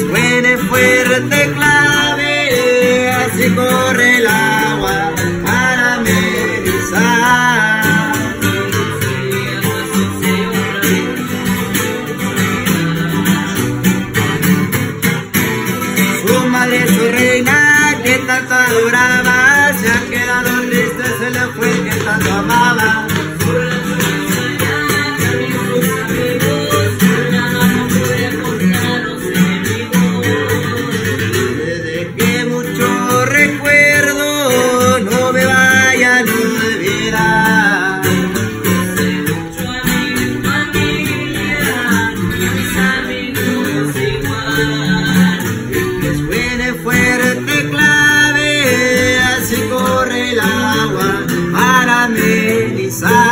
Suene fuerte clave, así corre el agua para amenizar. Su madre, su reina, que tanto adoraba, fue que clave, así